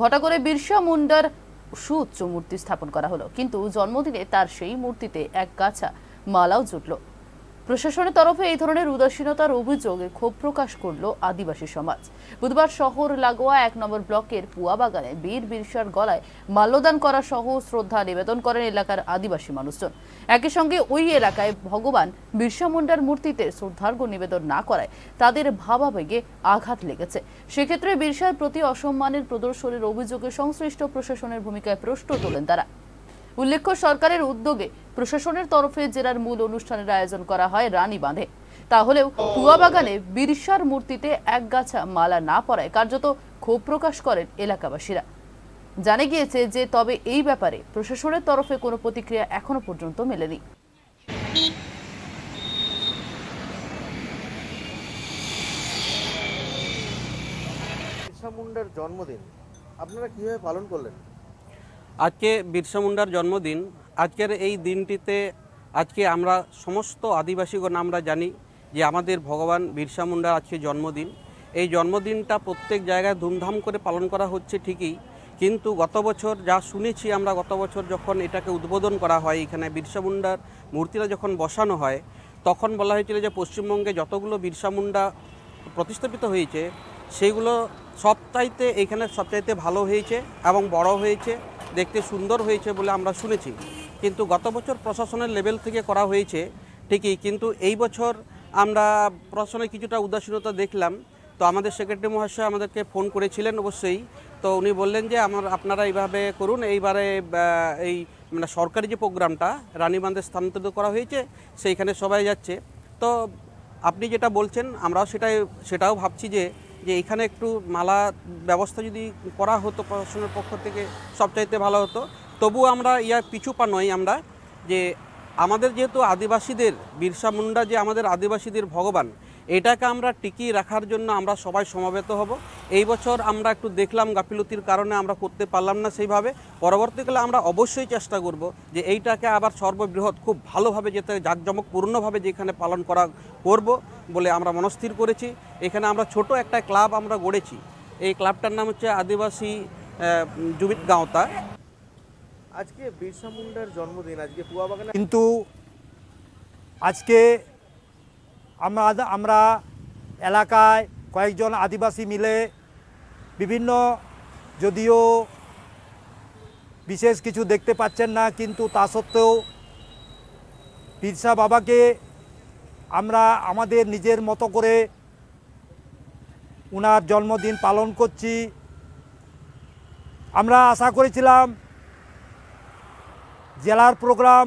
ঘটা করে বিরসা মুন্ডার সুউচ্চ মূর্তি স্থাপন করা হলো। কিন্তু জন্মদিনে তার সেই মূর্তিতে এক গাছা মালাও জুটল। প্রশাসনের তরফে এই ধরনের উদাসীনতার অভিযোগে ক্ষোভ প্রকাশ করল আদিবাসী সমাজ। বুধবার শহর লাগোয়া এক নম্বর ব্লকের পুয়াবাগানে বীর বিরসার গলায় মাল্যদান করা সহ শ্রদ্ধা নিবেদন করেন এলাকার আদিবাসী মানুষজন। একই সঙ্গে ওই এলাকায় ভগবান বিরসা মুন্ডার মূর্তিতে শ্রদ্ধার্ঘ্য নিবেদন না করায় তাদের ভাবাবেগে আঘাত লেগেছে। সেক্ষেত্রে বিরসার প্রতি অসম্মানের প্রদর্শনের অভিযোগে সংশ্লিষ্ট প্রশাসনের ভূমিকায় প্রশ্ন তোলেন তারা। উল্লেখ্য, সরকারের উদ্যোগে প্রশাসনের তরফে জেলার মূল অনুষ্ঠানের আয়োজন করা হয় রানী বাঁধে। তাহলেও কুয়াবাগানে বিরসার মূর্তিতে এক গাছা মালা না পড়ায় কার্যত ক্ষোভ প্রকাশ করেন এলাকাবাসীরা। জানা গিয়েছে যে তবে এই ব্যাপারে প্রশাসনের তরফে কোনো প্রতিক্রিয়া এখনও পর্যন্ত মেলেনি। মুন্ডার জন্মদিন, আপনারা কীভাবে পালন করলেন? আজকে বিরসা মুন্ডার জন্মদিন। আজকের এই দিনটিতে আজকে আমরা সমস্ত আদিবাসীগণ, আমরা জানি যে আমাদের ভগবান বিরসা মুন্ডার আজকে জন্মদিন। এই জন্মদিনটা প্রত্যেক জায়গায় ধুমধাম করে পালন করা হচ্ছে ঠিকই, কিন্তু গত বছর যা শুনেছি আমরা, গত বছর যখন এটাকে উদ্বোধন করা হয়, এখানে বিরসা মুন্ডার মূর্তিটা যখন বসানো হয়, তখন বলা হয়েছিল যে পশ্চিমবঙ্গে যতগুলো বিরসা মুন্ডা প্রতিস্থাপিত হয়েছে সেইগুলো সবচাইতে, এখানে সবচাইতে ভালো হয়েছে এবং বড় হয়েছে। দেখতে সুন্দর হয়েছে বলে আমরা শুনেছি। কিন্তু গত বছর প্রশাসনের লেভেল থেকে করা হয়েছে ঠিকই, কিন্তু এই বছর আমরা প্রশাসনের কিছুটা উদাসীনতা দেখলাম। তো আমাদের সেক্রেটারি মহাশয় আমাদেরকে ফোন করেছিলেন অবশ্যই। তো উনি বললেন যে, আমার, আপনারা এইভাবে করুন। এইবারে এই মানে সরকারি যে প্রোগ্রামটা রানীবান্ধে স্থানান্তরিত করা হয়েছে, সেইখানে সবাই যাচ্ছে। তো আপনি যেটা বলছেন, আমরাও সেটাই, সেটাও ভাবছি যে যে এখানে একটু মালা ব্যবস্থা যদি করা হতো প্রশাসনের পক্ষ থেকে সবচাইতে ভালো হতো। তবু আমরা ইয়া পিছু পা নই আমরা যে আমাদের যেহেতু আদিবাসীদের, বিরসা মুন্ডা যে আমাদের আদিবাসীদের ভগবান এটাকে আমরা টিকিয়ে রাখার জন্য আমরা সবাই সমাবেত হব। এই বছর আমরা একটু দেখলাম গাফিলতির কারণে আমরা করতে পারলাম না সেইভাবে। পরবর্তীকালে আমরা অবশ্যই চেষ্টা করব যে এইটাকে আবার সর্ববৃহৎ খুব ভালোভাবে যেতে জাঁকজমকপূর্ণভাবে যেখানে পালন করা করব বলে আমরা মনস্থির করেছি। এখানে আমরা ছোট একটা ক্লাব আমরা গড়েছি। এই ক্লাবটার নাম হচ্ছে আদিবাসী জুবিত গাঁওতা। আজকে বিরসা মুন্ডার জন্মদিন আজকে পুয়াবাগানে কিন্তু আজকে আমরা আমরা এলাকায় কয়েকজন আদিবাসী মিলে বিভিন্ন যদিও বিশেষ কিছু দেখতে পাচ্ছেন না, কিন্তু তা সত্ত্বেও বিরসা বাবাকে আমরা আমাদের নিজের মতো করে উনার জন্মদিন পালন করছি। আমরা আশা করেছিলাম জেলার প্রোগ্রাম